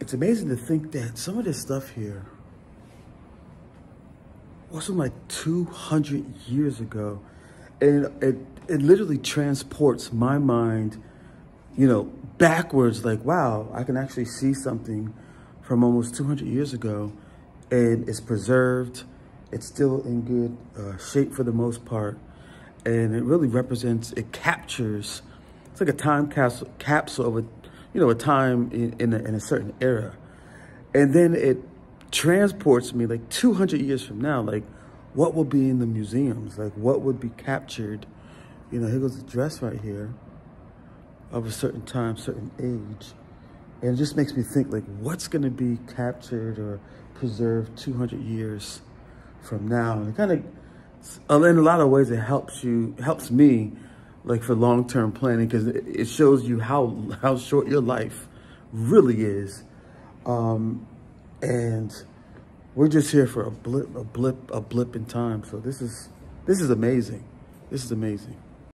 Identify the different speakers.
Speaker 1: it's amazing to think that some of this stuff here wasn't like 200 years ago. And it, it literally transports my mind, you know, backwards like, wow, I can actually see something from almost 200 years ago and it's preserved. It's still in good uh, shape for the most part. And it really represents, it captures, it's like a time capsule, capsule of a, you know, a time in, in, a, in a certain era. And then it transports me like 200 years from now, like what will be in the museums? Like what would be captured? You know, here goes the dress right here of a certain time, certain age. And it just makes me think like what's going to be captured or preserved 200 years from now. And it kind of, in a lot of ways, it helps you, helps me like for long-term planning because it shows you how, how short your life really is. Um, and we're just here for a blip, a blip, a blip in time. So this is, this is amazing. This is amazing.